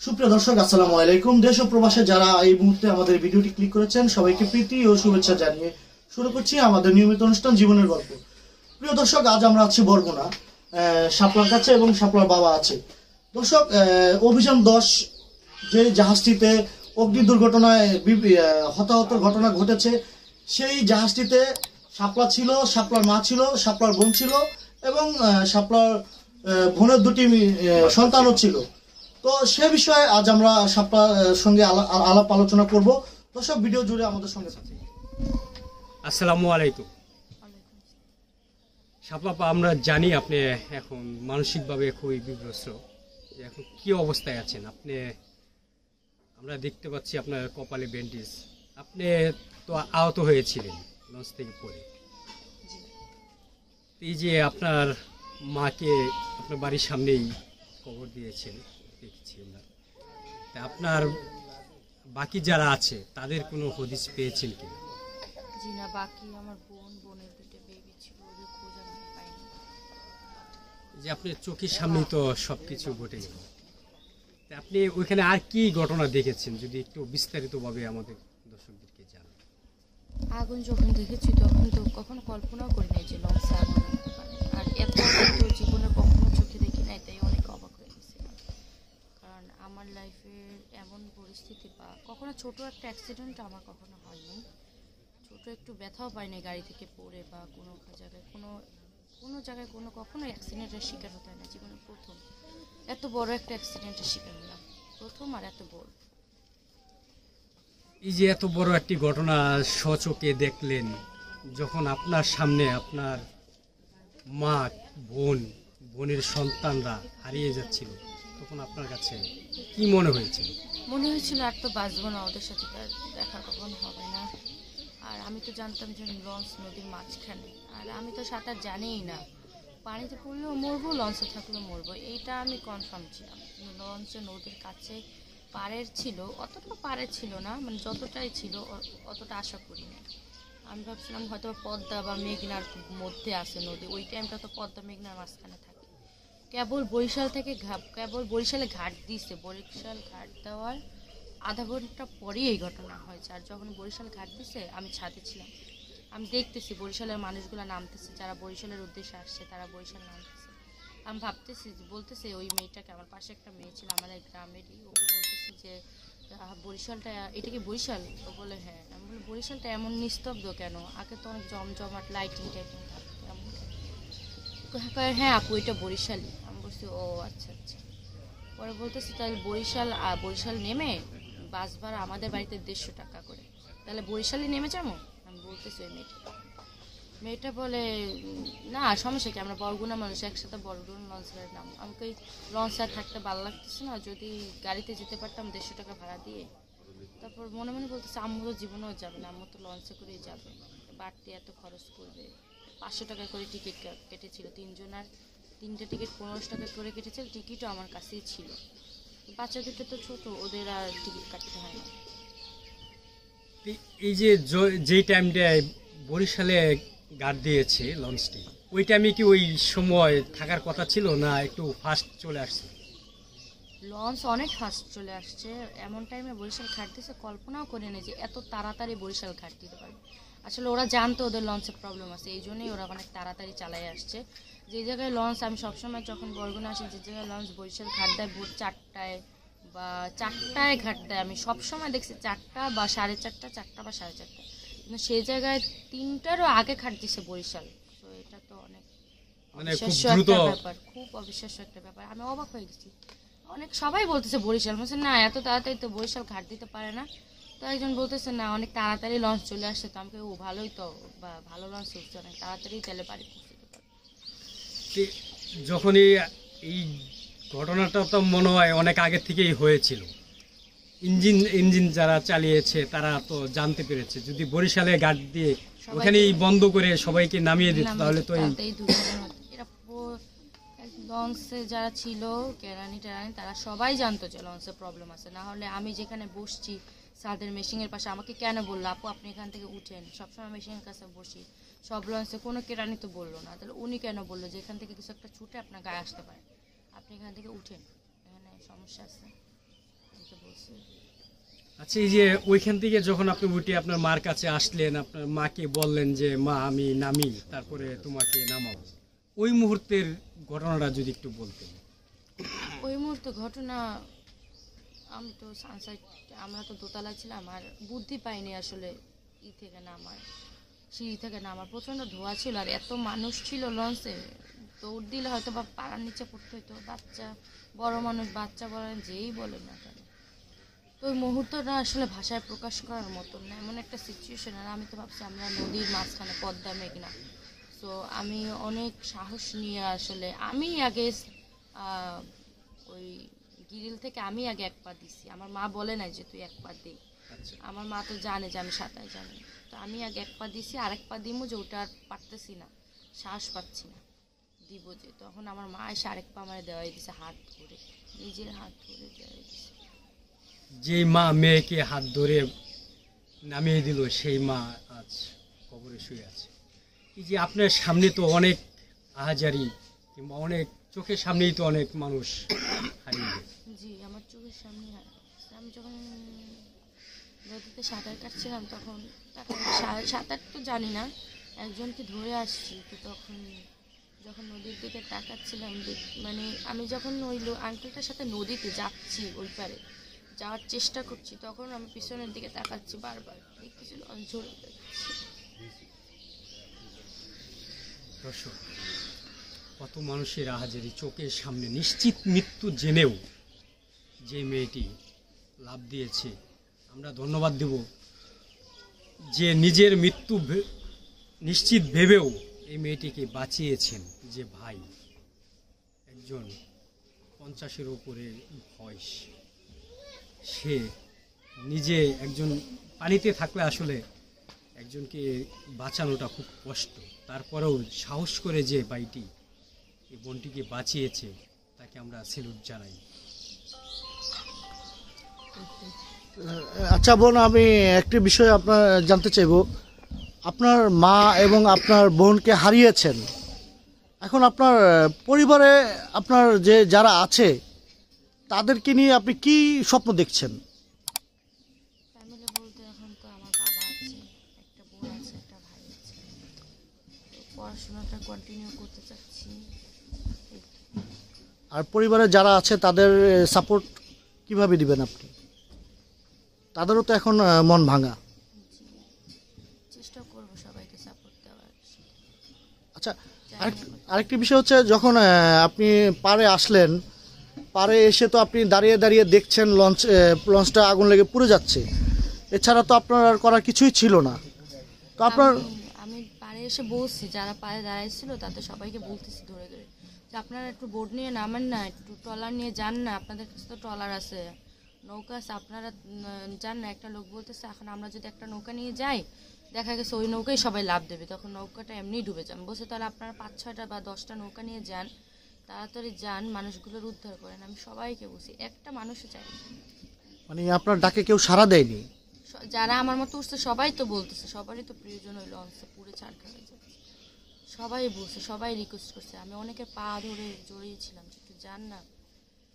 সুপ্রিয় দর্শক আসসালামু আলাইকুম। দেশ ও প্রবাসে যারা এই মুহূর্তে আমাদের ভিডিওটি ক্লিক করেছেন সবাইকে প্রীতি ও শুভেচ্ছা জানিয়ে শুরু করছি আমাদের নিয়মিত অনুষ্ঠান জীবনের গল্প। প্রিয় দর্শক আজ আমরা আছি বরগুনা আহ, শাপলার কাছে এবং শাপলার বাবা আছে। দর্শক অভিযান দশ যে জাহাজটিতে অগ্নি দুর্ঘটনায় হতাহতের ঘটনা ঘটেছে সেই জাহাজটিতে শাপলা ছিল শাপলার মা ছিল শাপলার বোন ছিল এবং আহ, শাপলার বোনের দুটি সন্তানও ছিল। তো সে বিষয়ে আজ আমরা শাপলার সঙ্গে আলা- আলা- আলাপ আলোচনা করব। তো সব ভিডিও জুড়ে আমাদের সঙ্গে থাকুন। আসসালামু আলাইকুম। সাপাপা আমরা জানি আপনি এখন মানসিকভাবে খুবই বিগ্রস্ত যে এখন কি অবস্থায় আছেন? আপনি আমরা দেখতে পাচ্ছি আপনার কপালে ব্যান্ডেজ। আপনি তো আহত হয়েছিলেন লঞ্চ থেকে পড়ে। এই যে আপনার মাকে আপনার বাড়ির সামনেই কবর দিয়েছেন। দেখছি আমরা তা আপনার বাকি যারা আছে তাদের কোনো হদিস পেয়েছেন জি না বাকি আমার বোন বোনের দুটো বেবি ছিল ওদের খোঁজ আমি পাইনি। যে আপনার চোখের সামনেই তো সবকিছু ঘটে গেল। তা আপনি ওইখানে আর কি ঘটনা দেখেছেন? যদি একটু বিস্তারিতভাবে আমাদের দর্শকদেরকে জানান। আগুন যখন দেখেছি তখন তো কখনো কল্পনাও করি নাই যে লঞ্চে আগুন লাগতে পারে আর এত আগুন তো জীবনে কখনো চোখে দেখি নাই তাই অনেক অবাক হয়ে গেছিলাম কারণ আমার লাইফের এমন পরিস্থিতি বা কখনো ছোট একটা অ্যাক্সিডেন্ট আমার কখনো হয়নি। ছোট একটু ব্যথাও পাইনি গাড়ি থেকে পড়ে বা কোনো জায়গায় কোনো কোনো জায়গায় কোনো কখনো অ্যাক্সিডেন্টের শিকার হতে হয় না, জীবনে প্রথম। এত বড় একটা অ্যাক্সিডেন্টের শিকার হলাম, প্রথম আর এত বড়। এই যে এত বড় একটি ঘটনা সচোখে দেখলেন, যখন আপনার সামনে আপনার মা, বোন, বোনের সন্তানরা হারিয়ে যাচ্ছিল। তখন আপনার কাছে কি মনে হয়েছিল মনে হয়েছিল আর তো বাঁচবো না, ওদের সাথে দেখা কখন হবে না। আর আমি তো জানতাম যে লঞ্চ নদীর মাঝখানে। আর আমি তো সাঁতার জানিই না। পানিতে পড়লেও মরবো, লঞ্চে থাকলেও মরবো, এইটা আমি কনফার্ম ছিলাম। লঞ্চে নদীর কাছে পাড়ের ছিল, অতটা পাড়ের ছিল না মানে যতটাই ছিল অতটা আশা করি না। আমি ভাবছিলাম হয়তো পদ্মা বা মেঘনার মধ্যে আছে নদী, ওই টাইমটা তো পদ্মা, মেঘনার মাঝখানে থাকে। কেবল বরিশাল থেকে কেবল বরিশালে ঘাট দিছে। বরিশাল ঘাট দেওয়ার আধা ঘণ্টা পরেই এই ঘটনা হয়েছে। আর যখন বরিশাল ঘাট দিছে, আমি ছাদে ছিলাম। আমি দেখতেছি বরিশালের মানুষগুলো নামতেছে, যারা বরিশালের উদ্দেশ্যে আসছে, তারা বরিশাল নামতেছে। আমি ভাবতেছি বলতেছে, ওই মেয়েটাকে আমার পাশে একটা মেয়ে ছিল আমাদের গ্রামেরই। ওকে বলতেছি যে বরিশালটা, এটা কি বরিশাল? ও বলে হ্যাঁ। আমি বলি, বরিশালটা এমন নিস্তব্ধ কেন? আগে তো অনেক জমজমাট লাইটিং টাইটিং কেন?" কয়, হ্যাঁ আপু এটা বরিশালই আমি বলছি ও আচ্ছা আচ্ছা। পরে বলতেছি তাহলে বরিশাল বরিশাল নেমে বাস ভাড়া আমাদের বাড়িতে দেড়শো টাকা করে। তাহলে বরিশালে নেমে যাব? আমি বলতেছি ওই মেয়েটা। মেয়েটা বলে না সমস্যা কি? আমরা বরগুনা মানুষ একসাথে বরগুনা লঞ্চের নাম। আমাকে ওই লঞ্চ আর থাকতে ভালো লাগতেছে না। যদি গাড়িতে যেতে পারতাম দেড়শো টাকা ভাড়া দিয়ে। তারপর মনে মনে বলতেছে আম্মু তো জীবনেও যাবে না আম্মু তো লঞ্চে করেই যাবে। বাড়তি এত খরচ করবে। পাঁচশো টাকা করে টিকিট কেটেছিল তিনজনের তিনটে টিকিট পনেরোশো টাকা করে কেটেছিল টিকিটও আমার কাছেই ছিল। বাচ্চা দুটো তো ছোট ওদের আর টিকিট কাটতে হয় না। এই- যে যেই টাইমটায় বরিশালে গার্ড দিয়েছে লঞ্চটি ওই টাইমে কি ওই সময় থাকার কথা ছিল না একটু ফাস্ট চলে আসছে? লঞ্চ অনেক ফাস্ট চলে আসছে। এমন টাইমে বরিশাল ঘাট দিয়েছে কল্পনাও করে নেই যে এত তাড়াতাড়ি বরিশাল ঘাট দিতে পারবে। আসলে ওরা জানতো ওদের লঞ্চের প্রবলেম আছে এই জন্যই ওরা অনেক তাড়াতাড়ি চালাই আসছে। যে জায়গায় লঞ্চ আমি সবসময় যখন বরগুনা আসি যে জায়গায় লঞ্চ বরিশাল ঘাট দেয় ভোর চারটায় বা চারটায় ঘাট দেয় আমি সবসময় দেখছি চারটা বা সাড়ে চারটা চারটা বা সাড়ে চারটা। কিন্তু সেই জায়গায় তিনটারও আগে ঘাট দিছে বরিশাল। তো এটা তো অনেক মানে অবিশ্বাস্য একটা ব্যাপার খুব অবিশ্বাস্য একটা ব্যাপার। আমি অবাক হয়ে গেছি। অনেক সবাই বলতেছে বরিশাল। বলছে না এত তাড়াতাড়ি তো বরিশাল ঘাট দিতে পারে না। তো একজন বলতেছে না অনেক তাড়াতাড়ি লঞ্চ চলে আসছে। তো আমাকে ও ভালোই তো বা ভালো লঞ্চ উঠছে অনেক তাড়াতাড়ি তাহলে বাড়ি পৌঁছে দিতে পারে যখনই এই ঘটনাটা তো মনে হয় অনেক আগে থেকেই হয়েছিল। ইঞ্জিন ইঞ্জিন যারা চালিয়েছে তারা তো জানতে পেরেছে। যদি বরিশালে গার্ড দিয়ে ওখানেই বন্ধ করে সবাইকে নামিয়ে দিত তাহলে তো লঞ্চে যারা ছিল কেরানি টেরানি তারা সবাই জানতো যে লঞ্চে প্রবলেম আছে। না হলে আমি যেখানে বসছি সাদের মেশিনের পাশে আমাকে কেন বলল? আপু আপনি এখান থেকে উঠেন। সবসময় মেশিনের কাছে বসি। সব লঞ্চে কোনো কেরানি তো বলল না। তাহলে উনি কেন বলল যে এখান থেকে কিছু একটা ছুটে আপনার গায়ে আসতে পারে? আপনি এখান থেকে উঠেন। এখানে সমস্যা আছে। বলছে। আচ্ছা এই যে ওইখান থেকে যখন আপনি উঠে আপনার মার কাছে আসলেন আপনার মাকে বললেন যে মা আমি নামি তারপরে তোমাকে নামাবো ওই মুহূর্তের ঘটনাটা যদি একটু বলতেন। ওই মুহূর্তে ঘটনা আমি তো সানসাইড আমরা তো দোতলা ছিলাম আর বুদ্ধি পাইনি আসলে ই থেকে নামার, সিঁড়ি থেকে নামার। প্রচণ্ড ধোয়া ছিল আর এত মানুষ ছিল লঞ্চে, দৌড় দিলে হয়তো বা পাড়ার নিচে পড়তে হতো বাচ্চা, বড় মানুষ, বাচ্চা বলেন যেই বলে না কেন। তো ওই মুহূর্তটা আসলে ভাষায় প্রকাশ করার মতন না, এমন একটা সিচুয়েশন আর আমি তো ভাবছি আমরা নদীর মাঝখানে পদ্মা মেঘনা সো আমি অনেক সাহস নিয়ে আসলে, আমি আগে ওই গিরিল থেকে আমি আগে এক পা দিছি। আমার মা বলে নাই যে তুই এক পা দে। আচ্ছা। আমার মা তো জানে যে আমি সাঁতার জানি। তো আমি আগে এক পা দিছি আর এক পা দিমু যে ওটা আর পারতেছি না। শ্বাস পাচ্ছি না। দিব যে। তখন আমার মা এসে আরেক পা আমার দেওয়াই দিছে হাত ধরে। নিজের হাত ধরে দেওয়াই দিছে। যে মা মেয়েকে হাত ধরে নামিয়ে দিল সেই মা আজ কবরে শুয়ে আছে। এই যে আপনার সামনে তো অনেক আহাজারি কিংবা অনেক চোখের সামনেই তো অনেক মানুষ হারিয়ে গেছে জি আমার চোখের সামনে আমি যখন নদীতে সাঁতার কাটছিলাম তখন সা- সাঁতার তো জানি না একজনকে ধরে আসছি তো তখন যখন নদীর দিকে তাকাচ্ছিলাম মানে আমি যখন ওই আঙ্কেলটার সাথে নদীতে যাচ্ছি ওই পারে যাওয়ার চেষ্টা করছি তখন আমি পিছনের দিকে তাকাচ্ছি বারবার। দেখতেছি ঝরে দর্শক কত মানুষের আহাজারি চোখের সামনে নিশ্চিত মৃত্যু জেনেও যে মেয়েটি লাভ দিয়েছে, আমরা ধন্যবাদ দেব। যে নিজের মৃত্যু নিশ্চিত ভেবেও এই মেয়েটিকে বাঁচিয়েছেন যে ভাই, একজন পঞ্চাশের ওপরে বয়স সে নিজে একজন পানিতে থাকলে আসলে একজনকে বাঁচানোটা খুব কষ্ট। তারপরেও সাহস করে যে বাইটি এই বোনটিকে বাঁচিয়েছে তাকে আমরা সেলুট জানাই। আচ্ছা বোন আমি একটি বিষয় আপনার জানতে চাইব। আপনার মা এবং আপনার বোনকে হারিয়েছেন। এখন আপনার পরিবারে আপনার যে যারা আছে তাদেরকে নিয়ে আপনি কি স্বপ্ন দেখছেন? ফ্যামিলি বলতে এখন তো আমার বাবা আছে একটা বোন আছে একটা ভাই আছে। পড়াশোনাটা কন্টিনিউ করতে চাচ্ছি। আর পরিবারে যারা আছে তাদের সাপোর্ট কীভাবে দিবেন আপনি? তাদেরও তো এখন মন ভাঙা। চেষ্টা করব সবাইকে সাপোর্ট দেওয়ার। আচ্ছা আরেক আরেকটি বিষয় হচ্ছে যখন আপনি পারে আসলেন পারে এসে তো আপনি দাঁড়িয়ে দাঁড়িয়ে দেখছেন লঞ্চ লঞ্চটা আগুন লেগে পুড়ে যাচ্ছে। এছাড়া তো আপনার আর করার কিছুই ছিল না। তো আপনার আমি পাড়ে এসে বলছি যারা পাড়ে দাঁড়াইছিল তাদের সবাইকে বলতেছি ধরে ধরে। আপনারা একটু বোট নিয়ে নামেন না একটু ট্রলার নিয়ে যান না আপনাদের কাছে তো ট্রলার আছে। নৌকা আছে আপনারা যান না একটা লোক বলতেছে এখন আমরা যদি একটা নৌকা নিয়ে যাই দেখা গেছে ওই নৌকাই সবাই লাভ দেবে তখন নৌকাটা এমনিই ডুবে যাবে। বলছে তাহলে আপনারা পাঁচ ছয়টা বা দশটা নৌকা নিয়ে যান তাড়াতাড়ি যান মানুষগুলোর উদ্ধার করেন। আমি সবাইকে বলছি একটা মানুষও চাই মানে আপনার ডাকে কেউ সাড়া দেয়নি? যারা আমার মতো উঠছে সবাই তো বলতেছে সবারই তো প্রয়োজন হইল অংশে পুরে ছাড় হয়ে যাচ্ছে। সবাই বলছে সবাই রিকোয়েস্ট করছে। আমি অনেকে পা ধরে জড়িয়েছিলাম যে একটু যান না।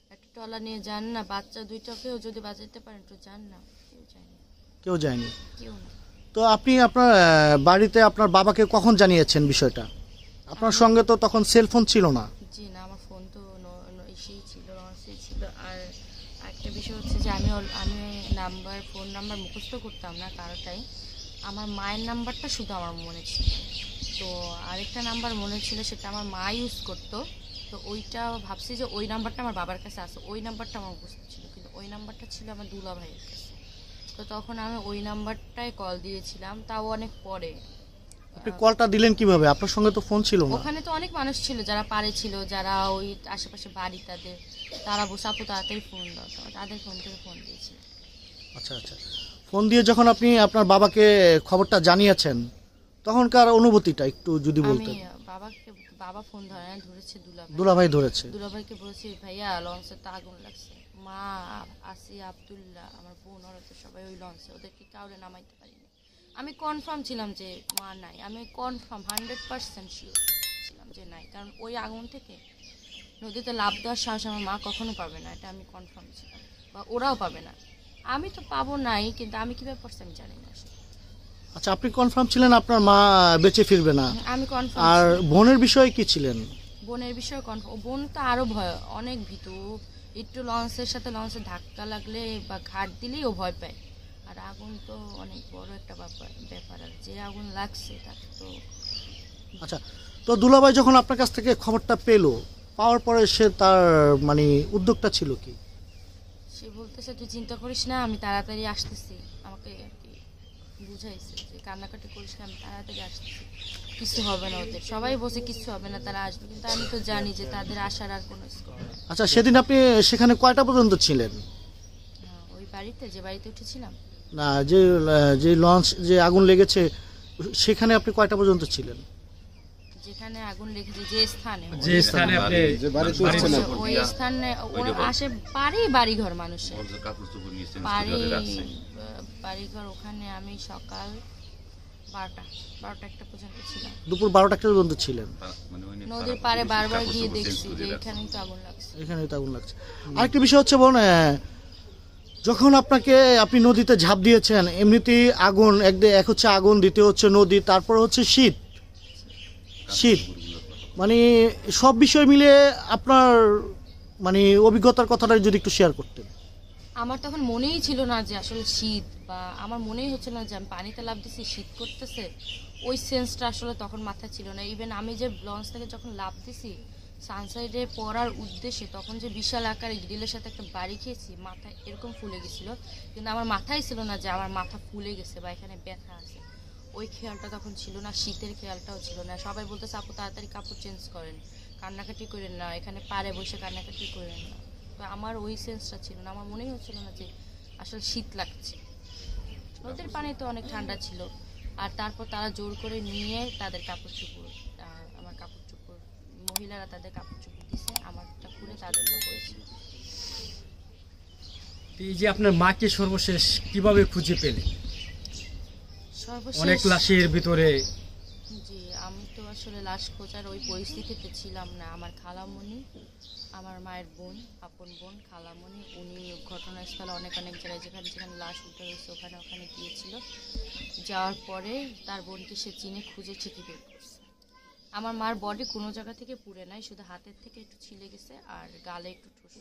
একটা টলা নিয়ে যান না বাচ্চা দুইটাকেও যদি বাঁচাতে পারেন একটু যান না। কেউ যায় না। কেউ যায়নি। কেউ না। তো আপনি আপনার বাড়িতে আপনার বাবাকে কখন জানিয়েছেন বিষয়টা? আপনার সঙ্গে তো তখন সেলফোন ছিল না। জি না আমার ফোন তো ইসেই ছিল লঞ্চেই ছিল। আর একটা বিষয় হচ্ছে যে আমি আমি নাম্বার ফোন নাম্বার মুখস্থ করতাম না কারোটাই আমার মায়ের নাম্বারটা শুধু আমার মনে ছিল। তো আরেকটা নাম্বার মনে ছিল সেটা আমার মা ইউজ করতো। তো ওইটা ভাবছি যে ওই নাম্বারটা আমার বাবার কাছে আছে ওই নাম্বারটা আমার উপস্থিত ছিল কিন্তু ওই নাম্বারটা ছিল আমার দুলা ভাইয়ের কাছে। তো তখন আমি ওই নাম্বারটাই কল দিয়েছিলাম তাও অনেক পরে। আপনি কলটা দিলেন কীভাবে? আপনার সঙ্গে তো ফোন ছিল না। ওখানে তো অনেক মানুষ ছিল যারা পারে ছিল যারা ওই আশেপাশে বাড়ি তাদের তারা বসে আপু তাড়াতাড়ি ফোন দাও তাদের ফোন থেকে ফোন দিয়েছি আচ্ছা আচ্ছা। ফোন দিয়ে যখন আপনি আপনার বাবাকে খবরটা জানিয়েছেন তখনকার অনুভূতিটা একটু যদি আমি বাবাকে বাবা ফোন ধরে না ধরেছে দুলাভাই। দুলাভাই ধরেছে। দুলাভাইকে বলেছি ভাইয়া লঞ্চে তো আগুন লাগছে। মা আসিয়া আবদুল্লাহ আমার বোন ওরা তো সবাই ওই লঞ্চে ওদেরকে কাউরে নামাইতে পারিনি। আমি কনফার্ম ছিলাম যে মা নাই। আমি কনফার্ম হান্ড্রেড পার্সেন্ট শিওর ছিলাম যে নাই। কারণ ওই আগুন থেকে নদীতে লাভ দেওয়ার সাহস আমার মা কখনো পাবে না এটা আমি কনফার্ম ছিলাম। বা ওরাও পাবে না। আমি তো পাবো নাই কিন্তু আমি কীভাবে পড়ছি আমি জানি না। আচ্ছা আপনি কনফার্ম ছিলেন আপনার মা বেঁচে ফিরবে না। আমি কনফার্ম আর বোনের বিষয়ে কি ছিলেন? বোনের বিষয়ে কনফার্ম বোন তো আরও ভয় অনেক ভীতু। একটু লঞ্চের সাথে লঞ্চে ধাক্কা লাগলে বা ঘাট দিলেই ও ভয় পায়। আর আগুন তো অনেক বড় একটা ব্যাপার ব্যাপার আর যে আগুন লাগছে তাকে তো আচ্ছা তো দুলাভাই যখন আপনার কাছ থেকে খবরটা পেল পাওয়ার পরে সে তার মানে উদ্যোগটা ছিল কি? সে বলতেছে তুই চিন্তা করিস না আমি তাড়াতাড়ি আসতেছি। আমাকে বুঝাইছে যে কান্নাকাটি করিস না আমি তাড়াতাড়ি আসতেছি। কিছু হবে না ওদের। সবাই বসে কিছু হবে না তারা আসবে। কিন্তু আমি তো জানি যে তাদের আসার আর কোনো স্কোপ আচ্ছা সেদিন আপনি সেখানে কয়টা পর্যন্ত ছিলেন? ওই বাড়িতে যে বাড়িতে উঠেছিলাম। না যে যে লঞ্চ যে আগুন লেগেছে সেখানে আপনি কয়টা পর্যন্ত ছিলেন? যেখানে আগুন লেগেছে যে স্থানে। যে স্থানে আপনি যে বাড়িতে বাড়ি- উঠছে ওই স্থানে ওর আশে পারি মানুষের। কাপড় চোপড় নিয়েছেন পারি বাড়িঘর ওখানে আমি সকাল বারোটা বারোটা একটা পর্যন্ত ছিলাম। দুপুর বারোটা একটা পর্যন্ত ছিলেন? মানে নদীর পরিবেশ বারবার গিয়ে দেখছি যে এখানেই তো আগুন লাগছে। এখানে তো আগুন লাগছে। আরেকটা বিষয় হচ্ছে বোন যখন আপনাকে আপনি নদীতে ঝাঁপ দিয়েছেন এমনিতেই আগুন এক এক হচ্ছে আগুন দ্বিতীয় হচ্ছে নদী তারপর হচ্ছে শীত। শীত। মানে সব বিষয় মিলে আপনার মানে অভিজ্ঞতার কথাটা যদি একটু শেয়ার করতেন। আমার তখন মনেই ছিল না যে আসলে শীত বা আমার মনেই হচ্ছিল না যে আমি পানিতে লাভ দিছি, শীত করতেছে। ওই সেন্সটা আসলে তখন মাথায় ছিল না। ইভেন আমি যে লঞ্চ থেকে যখন লাভ দিছি, সানসাইডে পড়ার উদ্দেশ্যে তখন যে বিশাল আকারে গ্রিলের সাথে একটা বাড়ি খেয়েছি মাথায় এরকম ফুলে গেছিল। কিন্তু আমার মাথায় ছিল না যে আমার মাথা ফুলে গেছে বা এখানে ব্যথা আছে। ওই খেয়ালটা তখন ছিল না, শীতের খেয়ালটাও ছিল না। সবাই বলতেছে, আপু, তাড়াতাড়ি কাপড় চেঞ্জ করেন। কান্নাকাটি করেন না, এখানে পারে বসে কান্নাকাটি করেন না। তো আমার ওই সেন্সটা ছিল না। আমার মনেই হচ্ছিল না যে আসলে শীত লাগছে। নদীর পানি তো অনেক ঠান্ডা ছিল। আর তারপর তারা জোর করে নিয়ে তাদের কাপড় চোপড় আমার কাপড় চোপড় মহিলারা তাদের কাপড় চোপড় দিছে আমারটা খুলে তাদেরটা করেছিল এই যে আপনার মাকে সর্বশেষ কীভাবে খুঁজে পেলে? সর্বশেষ অনেক লাশের ভিতরে তো আসলে লাশ খোঁজার ওই পরিস্থিতিতে ছিলাম না। আমার খালামণি আমার মায়ের বোন আপন বোন খালামণি উনি ঘটনাস্থলে অনেক অনেক জায়গায় যেখানে যেখানে লাশ উঠে রয়েছে ওখানে ওখানে গিয়েছিল। যাওয়ার পরে তার বোনকে সে চিনে খুঁজে ঠিকই বের করছে। আমার মার বডি কোনো জায়গা থেকে পুড়ে নাই শুধু হাতের থেকে একটু ছিলে গেছে আর গালে একটু ঠোস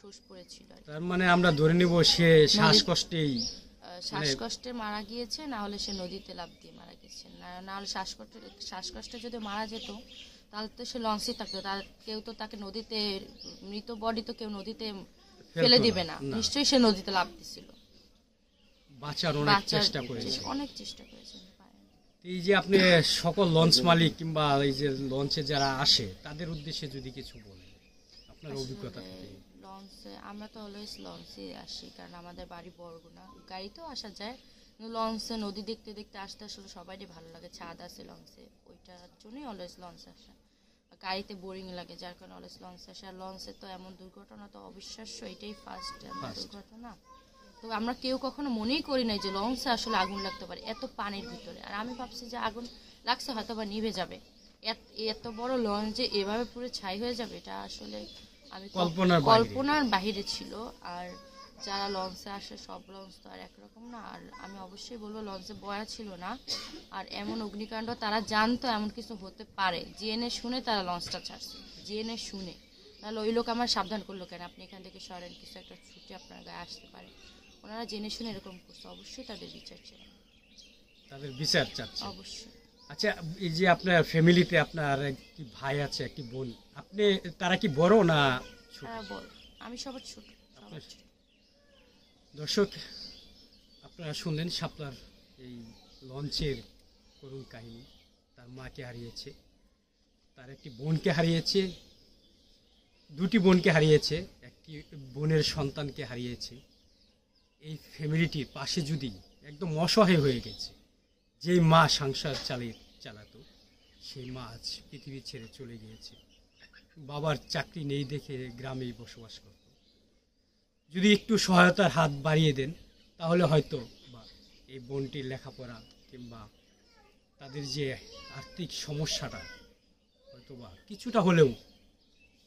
ঠোস পড়েছিল তার মানে আমরা ধরে নিব সে শ্বাসকষ্টেই আহ, শ্বাসকষ্টে মারা গিয়েছে না হলে সে নদীতে লাফ দিয়ে মারা গেছে। না হলে শ্বাসকষ্টে শ্বাসকষ্টে যদি মারা যেত তাহলে তো সে লঞ্চে থাকতো। তার কেউ তো তাকে নদীতে মৃত বডি তো কেউ নদীতে ফেলে দিবে না। নিশ্চয়ই সে নদীতে লাফ দিছিল। বাঁচার অনেক চেষ্টা করেছে। অনেক চেষ্টা করেছে। এই যে আপনি সকল লঞ্চ মালিক কিংবা এই যে লঞ্চে যারা আসে তাদের উদ্দেশ্যে যদি কিছু বলেন আপনার অভিজ্ঞতা থেকে। লঞ্চে আমরা তো অলওয়েজ লঞ্চে আসি কারণ আমাদের বাড়ি বরগুনা গাড়িতেও আসা যায় লঞ্চে নদী দেখতে দেখতে আসতে আসলে সবারই ভালো লাগে ছাদ আছে লঞ্চে ওইটার জন্যই অলওয়েজ লঞ্চ আসা। গাড়িতে বোরিং লাগে যার কারণে অলওয়েজ লঞ্চ আসে। আর লঞ্চে তো এমন দুর্ঘটনা তো অবিশ্বাস্য এটাই ফার্স্ট. দুর্ঘটনা। তো আমরা কেউ কখনো মনেই করি নাই যে লঞ্চে আসলে আগুন লাগতে পারে এত পানির ভিতরে। আর আমি ভাবছি যে আগুন লাগছে হয়তো বা নিভে যাবে। এত- এত বড় লঞ্চে এভাবে পুরো ছাই হয়ে যাবে এটা আসলে আমি কল্পনার বাইরে। বাহিরে ছিল। আর যারা লঞ্চে আসে সব লঞ্চ তো আর একরকম না। আর আমি অবশ্যই বলব লঞ্চে বয়া ছিল না। আর এমন অগ্নিকাণ্ড তারা জানতো এমন কিছু হতে পারে। জেনে শুনে তারা লঞ্চটা ছাড়ছে। জেনে শুনে। তাহলে ওই লোক আমার সাবধান করল কেন? আপনি এখান থেকে সরেন কিছু একটা ছুটি আপনার গায়ে আসতে পারে। ওনারা জেনে শুনে এরকম করছে। অবশ্যই তাদের বিচার ছিল তাদের বিচার চাচ্ছে। অবশ্যই। আচ্ছা এই যে আপনার ফ্যামিলিতে আপনার একটি ভাই আছে একটি বোন? আপনি তারা কি বড় না তারা বল আমি সবার ছোট সবার ছোট। দর্শক আপনারা শুনলেন শাপলার এই লঞ্চের করুণ কাহিনী। তার মাকে হারিয়েছে তার একটি বোনকে হারিয়েছে দুটি বোনকে হারিয়েছে একটি বোনের সন্তানকে হারিয়েছে। এই ফ্যামিলিটির পাশে যদি একদম অসহায় হয়ে গেছে যেই মা সংসার চালিয়ে চালাতো সেই মা আজ পৃথিবী ছেড়ে চলে গিয়েছে। বাবার চাকরি নেই দেখে গ্রামেই বসবাস করত। যদি একটু সহায়তার হাত বাড়িয়ে দেন, তাহলে হয়তো বা এই বোনটির লেখাপড়া কিংবা তাদের যে আর্থিক সমস্যাটা, হয়তো বা কিছুটা হলেও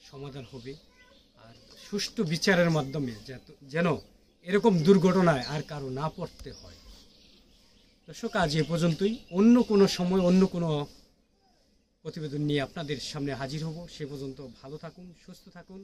সমাধান হবে। আর সুষ্ঠু বিচারের মাধ্যমে যেন এরকম দুর্ঘটনায় আর কারও না পড়তে হয়। দর্শক, আজ এ পর্যন্তই। অন্য কোনো সময়, অন্য কোনো প্রতিবেদন নিয়ে আপনাদের সামনে হাজির হব। সে পর্যন্ত ভালো থাকুন সুস্থ থাকুন।